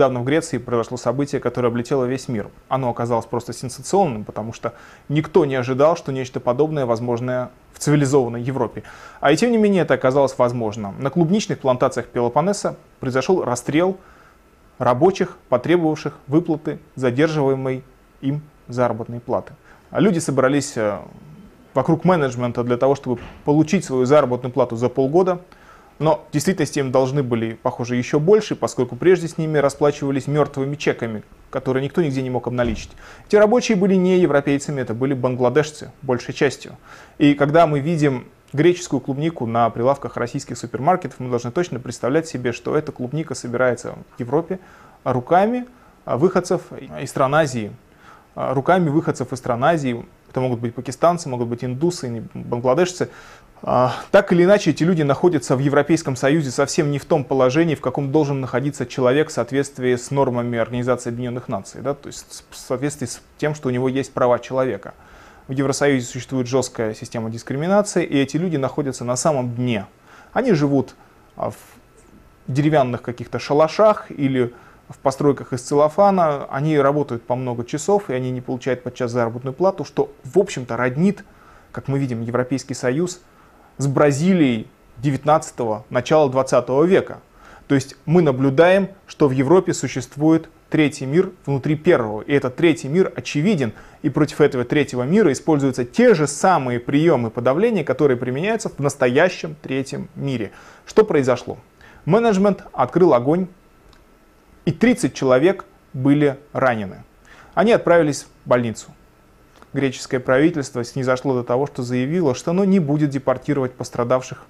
недавно в Греции произошло событие, которое облетело весь мир. Оно оказалось просто сенсационным, потому что никто не ожидал, что нечто подобное возможное в цивилизованной Европе. А и тем не менее это оказалось возможно. На клубничных плантациях Пелопоннеса произошел расстрел рабочих, потребовавших выплаты задерживаемой им заработной платы. А люди собрались э, вокруг менеджмента для того, чтобы получить свою заработную плату за полгода – но в действительности им должны были, похоже, еще больше, поскольку прежде с ними расплачивались мертвыми чеками, которые никто нигде не мог обналичить. Эти рабочие были не европейцами, это были бангладешцы, большей частью. И когда мы видим греческую клубнику на прилавках российских супермаркетов, мы должны точно представлять себе, что эта клубника собирается в Европе руками выходцев из стран Азии, руками выходцев из стран Азии, это могут быть пакистанцы, могут быть индусы, бангладешцы, а, так или иначе, эти люди находятся в Европейском Союзе совсем не в том положении, в каком должен находиться человек в соответствии с нормами Организации Объединенных Наций, да, то есть в соответствии с тем, что у него есть права человека. В Евросоюзе существует жесткая система дискриминации, и эти люди находятся на самом дне. Они живут а, в деревянных каких-то шалашах или в постройках из целлофана, они работают по много часов, и они не получают подчас заработную плату, что, в общем-то, роднит, как мы видим, Европейский Союз с Бразилией 19-го, начала 20 века. То есть мы наблюдаем, что в Европе существует третий мир внутри первого. И этот третий мир очевиден. И против этого третьего мира используются те же самые приемы подавления, которые применяются в настоящем третьем мире. Что произошло? Менеджмент открыл огонь, и 30 человек были ранены. Они отправились в больницу греческое правительство снизошло до того, что заявило, что оно не будет депортировать пострадавших.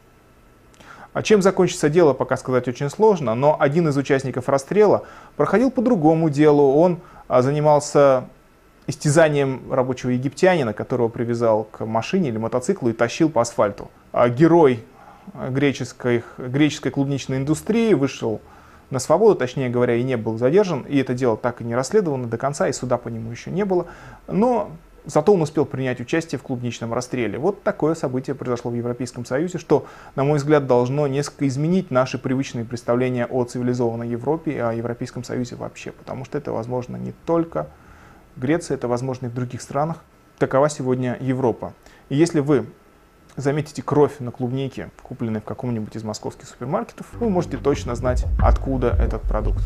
А чем закончится дело, пока сказать очень сложно, но один из участников расстрела проходил по другому делу. Он а, занимался истязанием рабочего египтянина, которого привязал к машине или мотоциклу и тащил по асфальту. А герой греческой, греческой клубничной индустрии вышел на свободу, точнее говоря, и не был задержан, и это дело так и не расследовано до конца, и суда по нему еще не было. Но Зато он успел принять участие в клубничном расстреле. Вот такое событие произошло в Европейском Союзе, что, на мой взгляд, должно несколько изменить наши привычные представления о цивилизованной Европе и о Европейском Союзе вообще. Потому что это возможно не только в Греции, это возможно и в других странах. Такова сегодня Европа. И если вы заметите кровь на клубнике, купленной в каком-нибудь из московских супермаркетов, вы можете точно знать, откуда этот продукт.